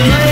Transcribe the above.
Yeah.